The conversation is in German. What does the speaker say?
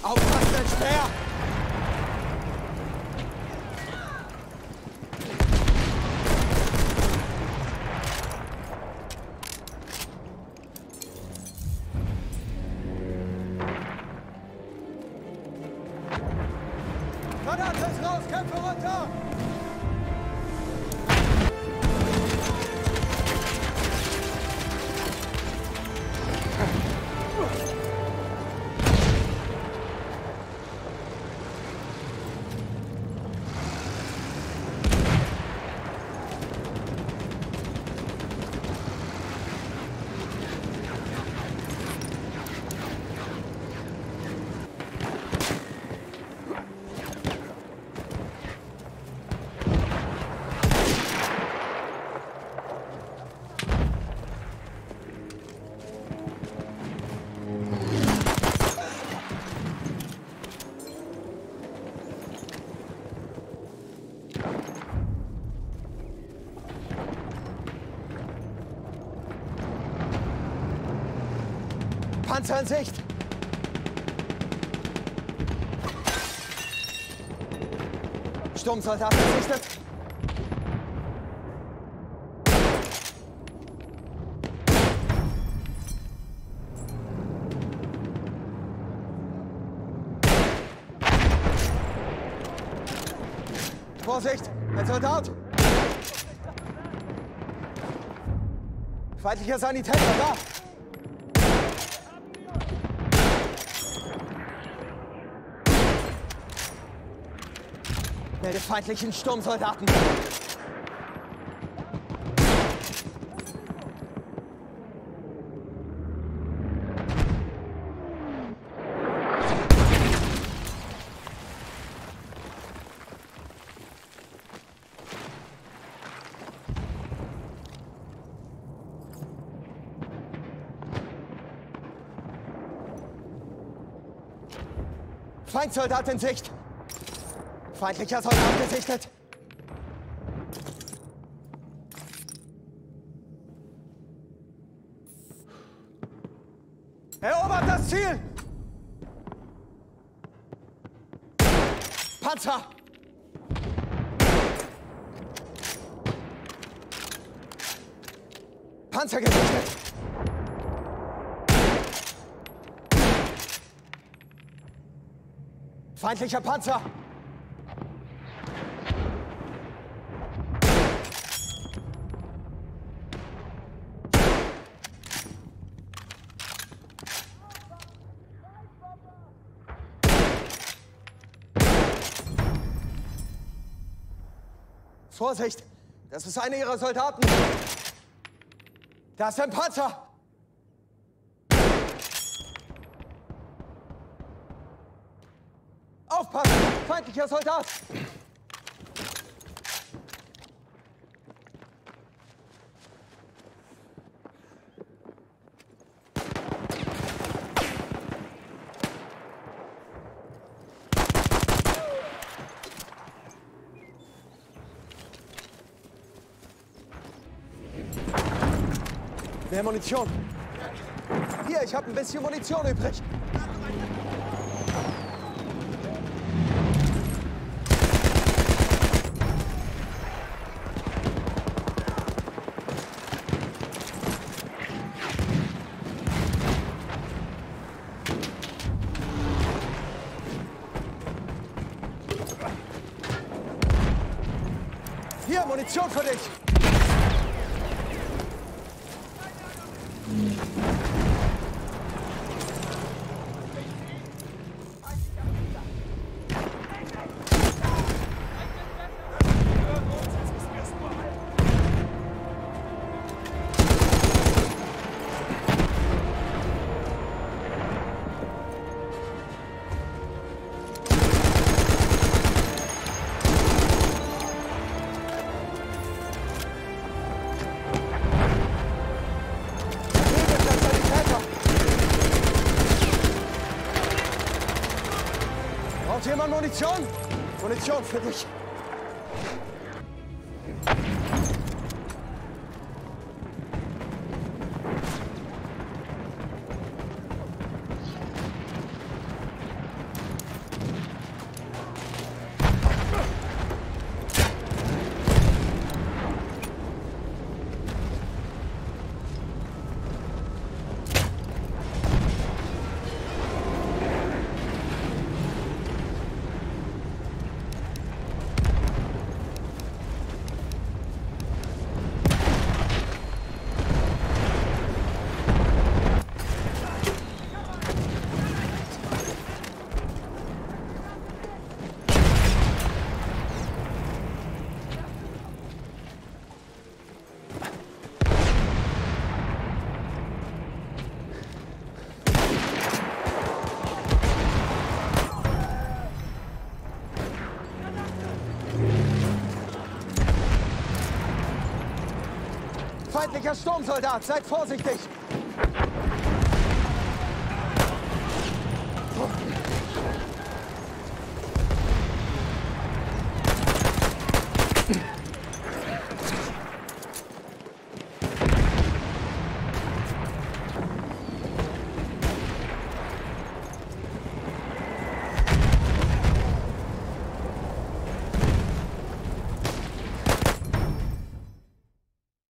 Aufpassen, Speer! Granate ist raus, Kämpfe runter! Panzer in Sicht! Sturmsoldaten gesichtet! Vorsicht! Ein Soldat! Feindlicher Sanitäter da! Melde feindlichen Sturmsoldaten. Feindsoldat in Sicht! Feindlicher Soldat gesichtet! Erobert das Ziel! Panzer! Panzer gesichtet! Feindlicher Panzer! Vorsicht! Das ist einer ihrer Soldaten! Da ist ein Panzer! Aufpassen! Feindlicher Soldat! Mehr Munition. Hier, ich habe ein bisschen Munition übrig. Hier, Munition für dich. Braucht jemand Munition? Munition für dich. Feindlicher Sturmsoldat, seid vorsichtig!